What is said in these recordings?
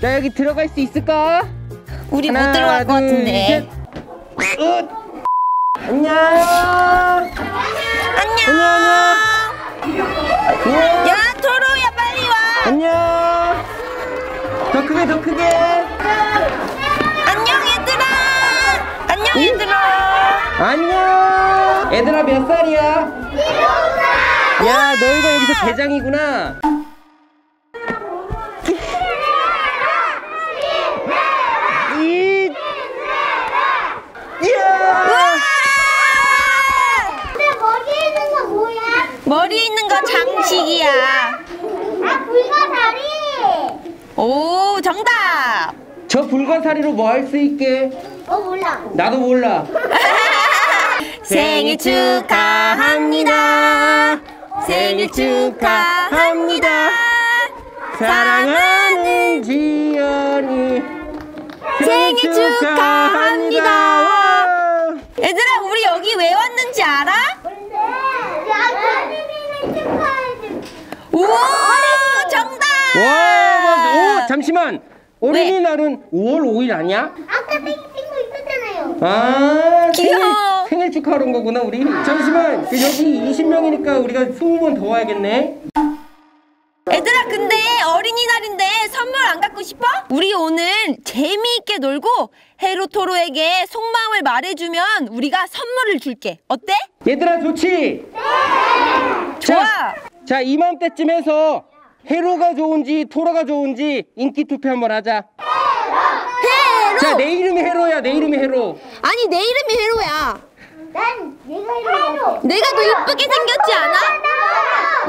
자 여기 들어갈 수 있을까? 우리 못 하나, 들어갈 것 둘, 같은데. 안녕. 안녕. 안녕. 우와. 야 토로야 빨리 와. 안녕. 더 크게 더 크게. 안녕 얘들아. 안녕 얘들아. 안녕. 얘들아 몇 살이야? 야 너희가 여기서 대장이구나. 이. 이야. 근데 머리에 있는 거 뭐야? 머리에 있는 거 장식이야. 아, 불가사리! 오 정답. 저 불가사리로 뭐 할 수 있게? 어, 몰라. 나도 몰라. 생일 축하합니다. 생일 축하합니다. 사랑하 와. 오, 잠시만. 어린이날은 5월 5일 아니야? 아까 땡 친구 있었잖아요. 아, 귀여워. 생일, 생일 축하하러 온 거구나, 우리. 잠시만. 여기 20명이니까 우리가 20번 더 와야겠네. 얘들아 근데 어린이날인데 선물 안 갖고 싶어? 우리 오늘 재미있게 놀고 헤로토로에게 속마음을 말해주면 우리가 선물을 줄게 어때? 얘들아, 좋지? 좋아 자, 이맘때쯤 해서 해로가 좋은지 토라가 좋은지 인기 투표 한번 하자. 헤로 자, 내 이름이 해로야, 내 이름이 해로. 아니 내 이름이 헤로야 난 내가 이름이 내가 더 이쁘게 생겼지 않아?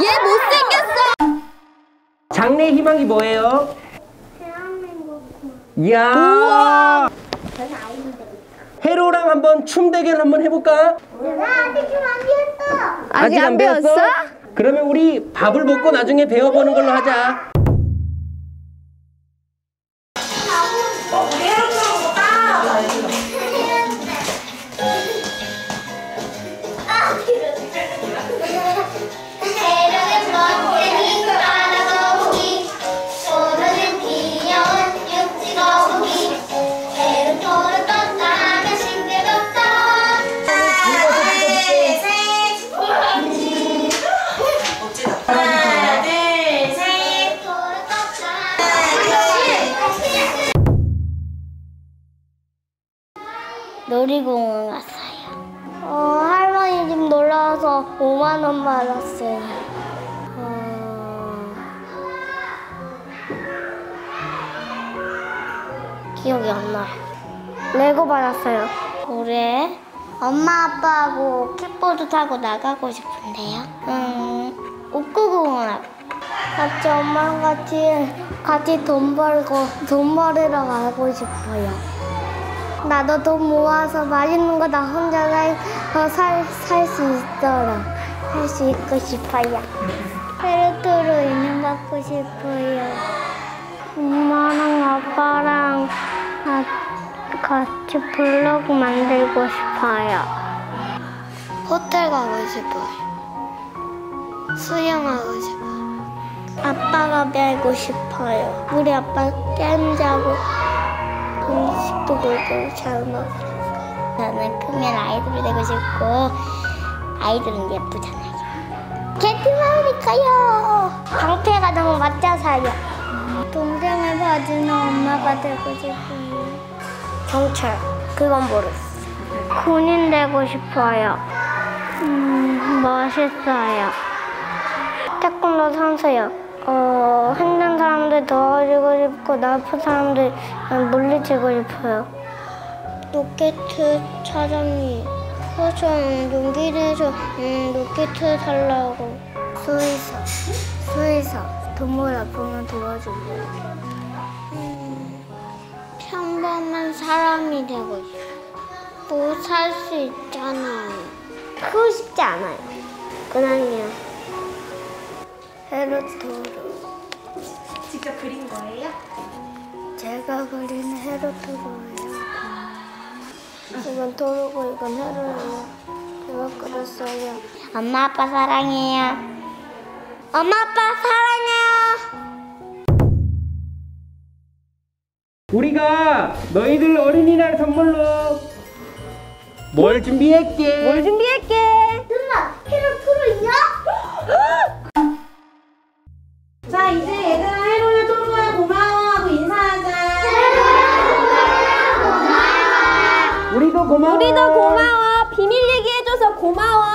얘 못생겼어 장래 희망이 뭐예요? 대한민국. 이야. 해로랑 한번 춤 대결 한번 해볼까? 내가 아직 좀안 배웠어. 아직 안 배웠어? 그러면 우리 밥을 먹고 나중에 배워보는 걸로 하자. 놀이공원 왔어요. 어, 할머니 집 놀러 와서 5만 원 받았어요. 어... 기억이 안 나요. 레고 받았어요. 올해 엄마 아빠하고 킥보드 타고 나가고 싶은데요. 음, 옥구공원 같이 엄마랑 같이 같이 돈 벌고 돈 벌으러 가고 싶어요. 나도 돈 모아서 맛있는 거 나 혼자 살살 수 있도록 할수 있고 싶어요. 페르토로 인형 받고 싶어요. 엄마랑 아빠랑 아, 같이 블로그 만들고 싶어요. 호텔 가고 싶어요. 수영하고 싶어요. 아빠가 되고 싶어요. 우리 아빠 게임 자고 음식도 먹고 잘 먹으니까. 저는 크면 아이돌이 되고 싶고 아이돌은 예쁘잖아요. 개티마우니까요. 방패가 너무 맞자서요. 동생을 봐주는 엄마가 되고 싶어요. 경찰. 그건 모르겠어. 군인 되고 싶어요. 음, 멋있어요. 태권도 선수요. 어, 힘든 사람들 도와주고 싶고 나쁜 사람들 물리치고 싶어요. 로켓 차장님, 호전 용기 내서 음, 로켓 달라고. 수의사, 수의사, 동물 아프면 도와주고. 음, 평범한 사람이 되고 싶어. 뭐살수 있잖아요. 크고 싶지 않아요. 그냥요. 헤로토로. 직접 그린 거예요? 제가 그린 헤로토로예요. 이건 토르고 이건 헤로예요. 제가 그렸어요. 엄마 아빠 사랑해요. 엄마 아빠 사랑해요. 우리가 너희들 어린이날 선물로 뭘 준비했게? 뭘 준비할게? 우리도 고마워. 우리도 고마워. 비밀 얘기해줘서 고마워.